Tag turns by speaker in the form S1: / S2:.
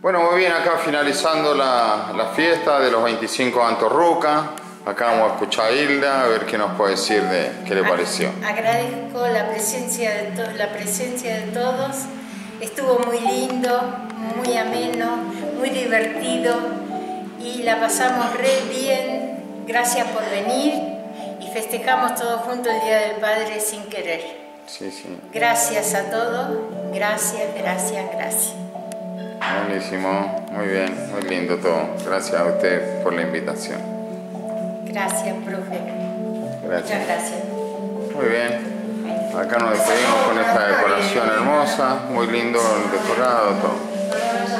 S1: Bueno, muy bien, acá finalizando la, la fiesta de los 25 Antorruca. Acá vamos a escuchar a Hilda, a ver qué nos puede decir de qué le pareció.
S2: Agradezco la presencia de, to- la presencia de todos. Estuvo muy lindo, muy ameno, muy divertido y la pasamos re bien. Gracias por venir y festejamos todos juntos el Día del Padre sin querer.
S1: Sí, sí.
S2: Gracias a todos, gracias, gracias, gracias.
S1: Buenísimo, muy bien, muy lindo todo. Gracias a usted por la invitación.
S2: Gracias, profe. Muchas
S1: Gracias. Muy bien. Acá nos despedimos con esta decoración hermosa, muy lindo el decorado, todo.